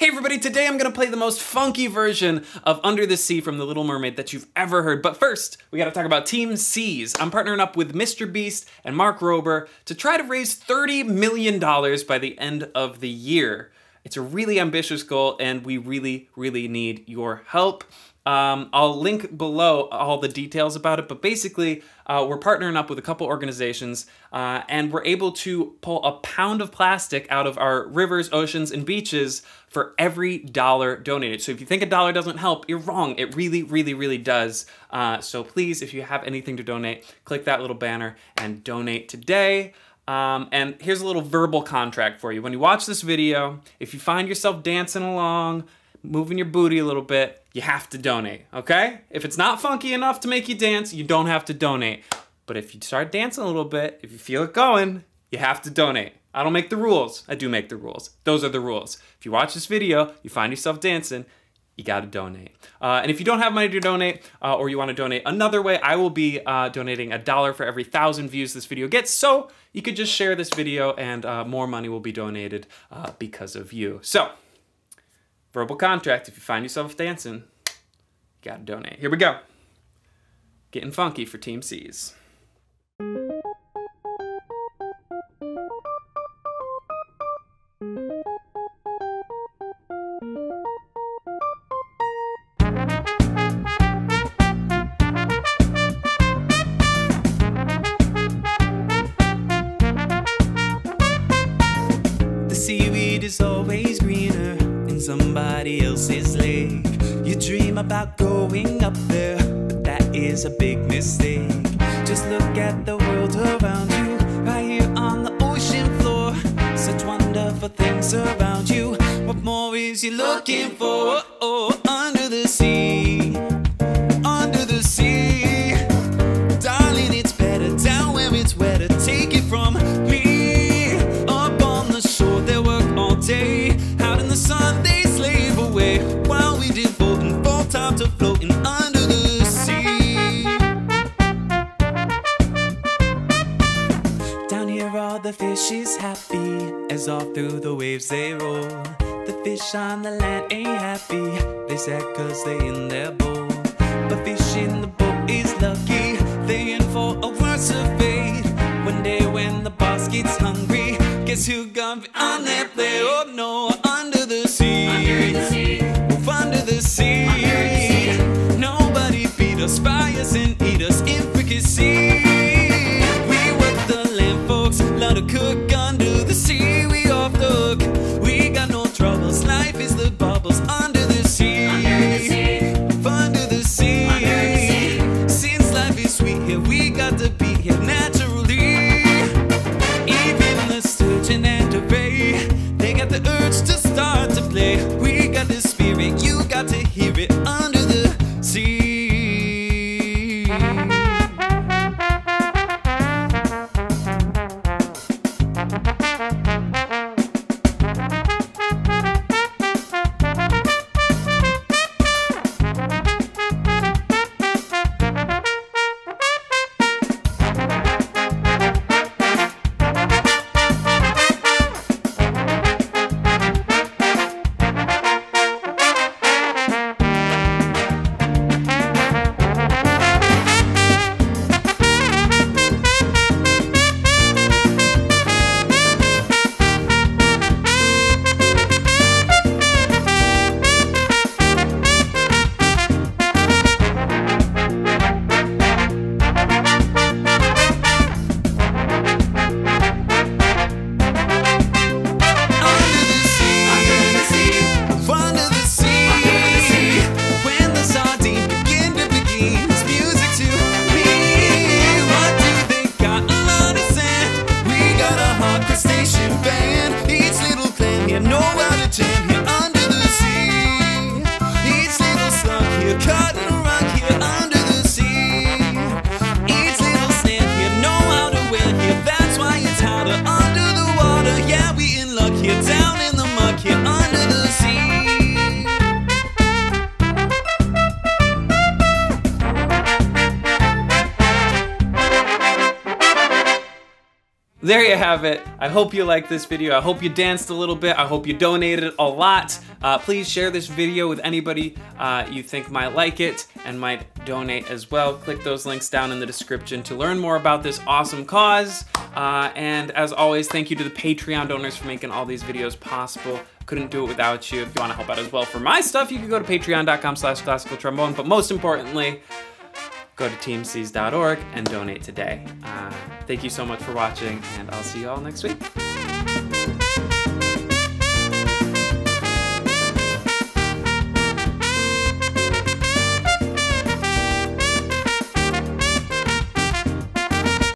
Hey everybody, today I'm gonna play the most funky version of Under the Sea from The Little Mermaid that you've ever heard. But first, we gotta talk about Team Seas. I'm partnering up with Mr. Beast and Mark Rober to try to raise $30 million by the end of the year. It's a really ambitious goal and we really, really need your help. Um, I'll link below all the details about it, but basically, uh, we're partnering up with a couple organizations uh, and we're able to pull a pound of plastic out of our rivers, oceans, and beaches for every dollar donated. So if you think a dollar doesn't help, you're wrong. It really, really, really does. Uh, so please, if you have anything to donate, click that little banner and donate today. Um, and here's a little verbal contract for you. When you watch this video, if you find yourself dancing along, moving your booty a little bit, you have to donate, okay? If it's not funky enough to make you dance, you don't have to donate. But if you start dancing a little bit, if you feel it going, you have to donate. I don't make the rules. I do make the rules. Those are the rules. If you watch this video, you find yourself dancing, you got to donate. Uh, and if you don't have money to donate uh, or you want to donate another way, I will be uh, donating a dollar for every thousand views this video gets. So you could just share this video and uh, more money will be donated uh, because of you. So verbal contract, if you find yourself dancing, you got to donate. Here we go. Getting funky for Team Seas. Somebody else's lake. You dream about going up there, but that is a big mistake. Just look at the world around you, right here on the ocean floor. Such wonderful things around you. What more is you looking for? The waves they roll. The fish on the land ain't happy. They sad cause they in their bowl. But fish in the boat is lucky. They in for a worse of fate. One day when the boss gets hungry, guess who gonna be on their plate? Oh no, under the sea. Under the sea. Under the sea. Nobody beat us, fry us and eat us in fricassee. We work the land, folks. Love to cook There you have it. I hope you liked this video. I hope you danced a little bit. I hope you donated a lot. Uh, please share this video with anybody uh, you think might like it and might donate as well. Click those links down in the description to learn more about this awesome cause. Uh, and as always, thank you to the Patreon donors for making all these videos possible. Couldn't do it without you. If you want to help out as well for my stuff, you can go to patreon.com slash classical trombone. But most importantly, go to teamseas.org and donate today. Uh, thank you so much for watching, and I'll see you all next week.